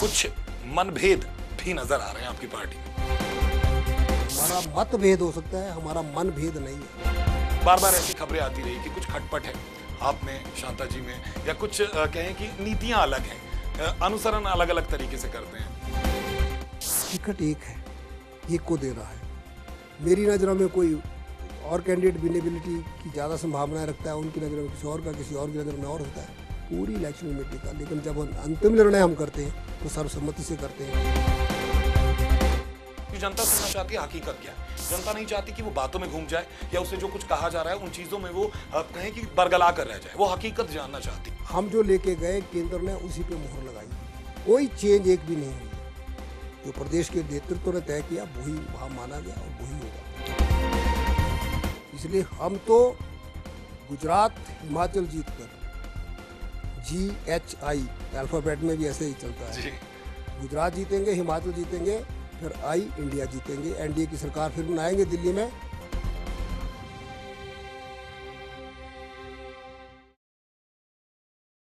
कुछ मनभेद भी नज़र आ रहे हैं आपकी पार्टी में। हमारा मतभेद हो सकता है हमारा मन भेद नहीं है। बार बार ऐसी खबरें आती रही कि कुछ खटपट है। आप में शांता जी में या कुछ कहें कि नीतियाँ अलग हैं अनुसरण अलग अलग तरीके से करते हैं। टिकट एक है एक को दे रहा है। मेरी नज़रों में कोई और कैंडिडेट विनेबिलिटी की ज़्यादा संभावनाएँ रखता है उनकी नज़र में किसी और का किसी और की नज़र में और होता है। पूरी इलेक्शन कमेटी का लेकिन जब अंतिम निर्णय हम करते हैं तो सर्वसम्मति से करते हैं। जनता सुनना चाहती है हकीकत क्या? है जनता नहीं चाहती कि वो बातों में घूम जाए या उसे जो कुछ कहा जा रहा है उन चीज़ों में वो कहें कि बरगला कर रह जाए। वो हकीकत जानना चाहती। है हम जो लेके गए केंद्र ने उसी पे मोहर लगाई। कोई चेंज एक भी नहीं हुई। जो प्रदेश के नेतृत्व ने तय किया वही वहाँ माना गया और वही होगा। इसलिए हम तो गुजरात हिमाचल जीत कर जी एच आई अल्फ़ाबेट में भी ऐसे ही चलता है। गुजरात जीतेंगे हिमाचल जीतेंगे फिर आई इंडिया जीतेंगे एनडीए की सरकार फिर बनाएँगे दिल्ली में।